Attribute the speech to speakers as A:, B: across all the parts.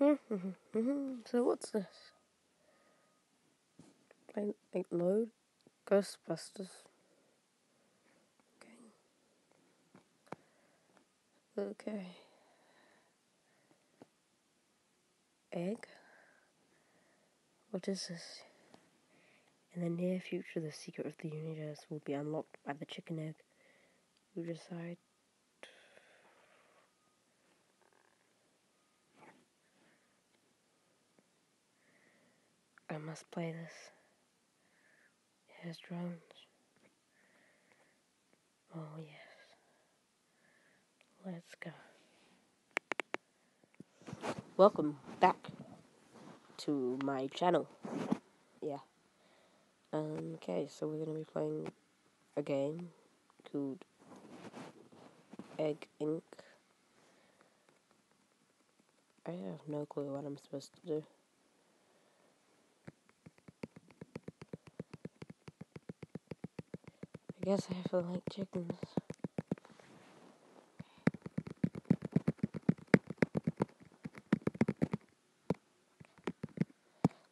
A: Mm-hmm, mm-hmm, mm-hmm. so what's this? Play like load Ghostbusters. Okay. Okay. Egg. What is this? In the near future, the secret of the universe will be unlocked by the chicken egg. You decide I must play this. Here's drones. Oh, yes. Let's go. Welcome back to my channel. Yeah. Um, okay, so we're to be playing a game called Egg Inc. I have no clue what I'm supposed to do. Guess I have to like chickens.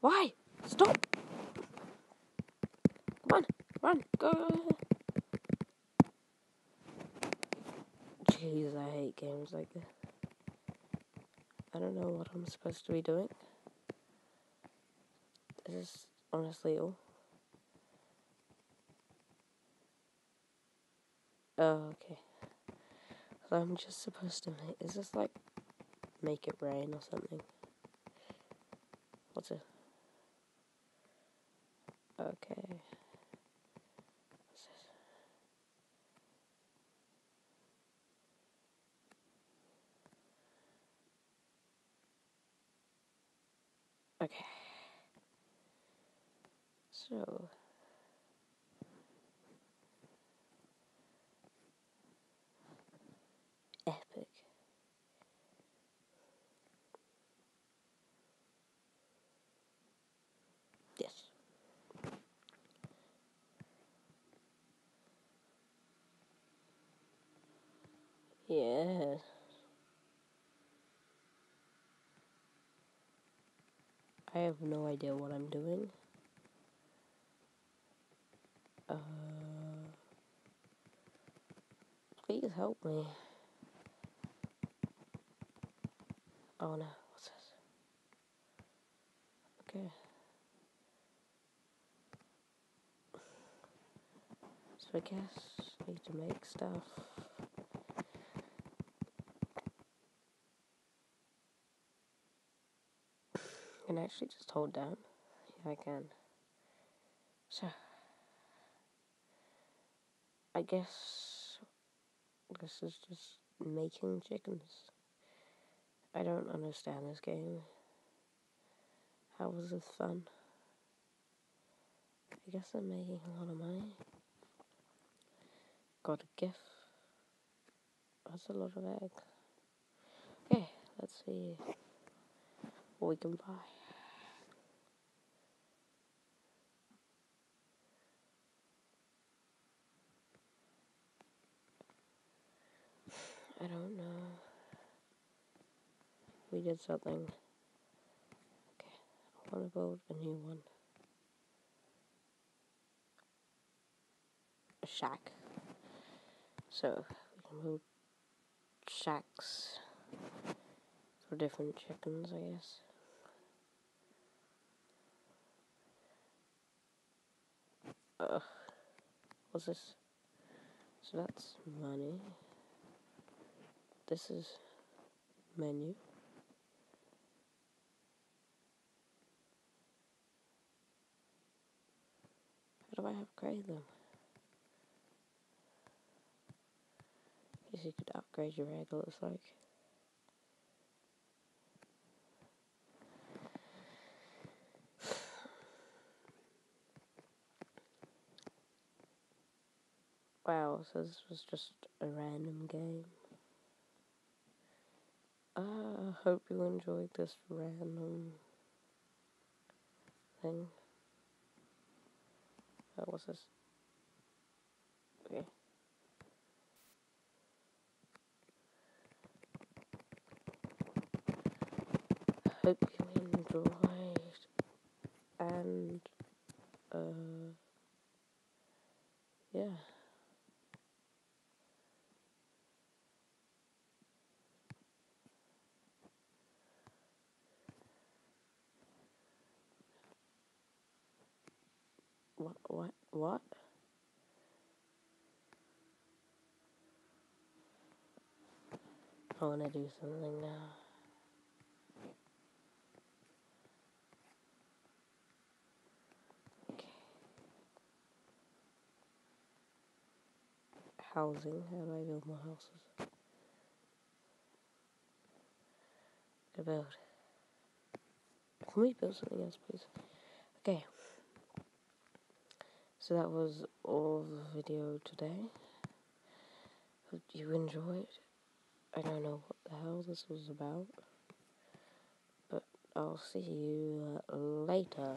A: Why? Stop! Come on, run, go! Jeez, I hate games like this. I don't know what I'm supposed to be doing. This is honestly all. Oh, okay. So I'm just supposed to make. Is this like make it rain or something? What's it? Okay. Okay. So. Yeah. I have no idea what I'm doing. Uh, please help me. Oh no, what's this? Okay. So I guess I need to make stuff. Can actually just hold down. Yeah, I can. So, I guess this is just making chickens. I don't understand this game. How was this fun? I guess I'm making a lot of money. Got a gift. That's a lot of eggs. Okay, let's see what we can buy. I don't know. We did something. Okay, I want to build a new one. A shack. So, we can build shacks for different chickens, I guess. Uh, what's this? So that's money this is menu. How do I upgrade them? Guess you could upgrade your egg, it looks like. Wow, so this was just a random game. I hope you enjoyed this random thing. Uh, what's this? Okay. hope you enjoyed, and uh, yeah. What, what, what? I want to do something now. Okay. Housing. How do I build more houses? About. Can we build something else, please? Okay. So that was all the video today. Hope you enjoyed. I don't know what the hell this was about. But I'll see you later.